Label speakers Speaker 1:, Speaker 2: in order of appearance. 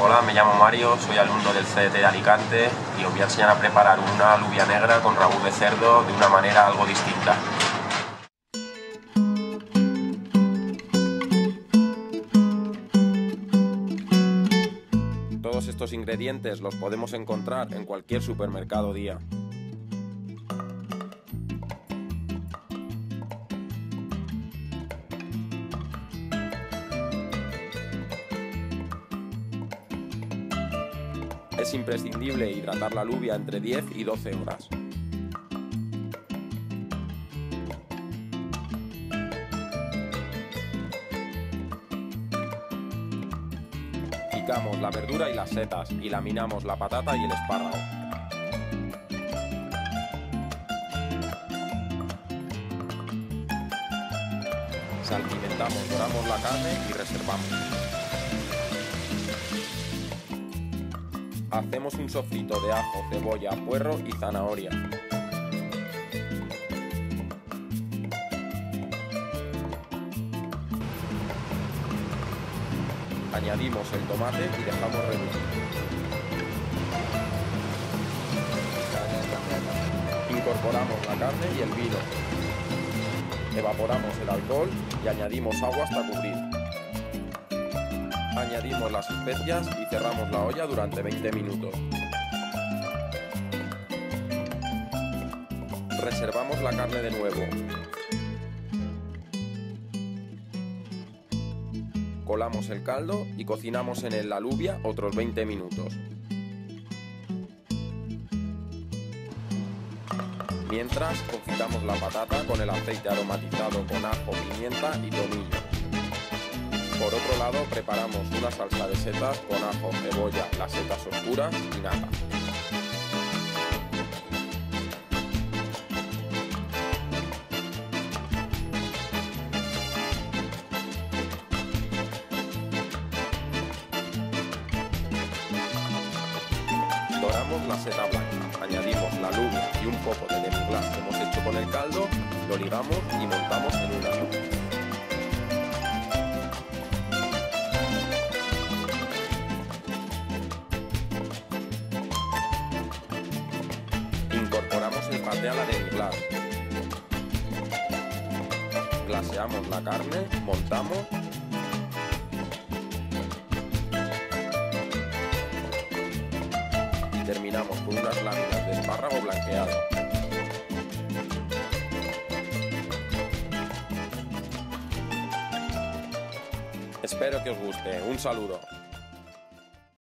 Speaker 1: Hola, me llamo Mario, soy alumno del CDT de Alicante y os voy a enseñar a preparar una alubia negra con rabú de cerdo de una manera algo distinta. Todos estos ingredientes los podemos encontrar en cualquier supermercado día. Es imprescindible hidratar la alubia entre 10 y 12 horas. Picamos la verdura y las setas y laminamos la patata y el espárrago. Salpimentamos, doramos la carne y reservamos. Hacemos un sofrito de ajo, cebolla, puerro y zanahoria. Añadimos el tomate y dejamos reducir. Incorporamos la carne y el vino. Evaporamos el alcohol y añadimos agua hasta cubrir. Añadimos las especias y cerramos la olla durante 20 minutos. Reservamos la carne de nuevo. Colamos el caldo y cocinamos en la alubia otros 20 minutos. Mientras, confitamos la patata con el aceite aromatizado con ajo, pimienta y tomillo. Por otro lado, preparamos una salsa de setas con ajo, cebolla, las setas oscuras y nata. Doramos la seta blanca, añadimos la luz y un poco de demi que hemos hecho con el caldo, lo ligamos y montamos en una Incorporamos el pate a la de glas. Glaseamos la carne, montamos y terminamos con unas láminas de espárrago blanqueado. Espero que os guste. Un saludo.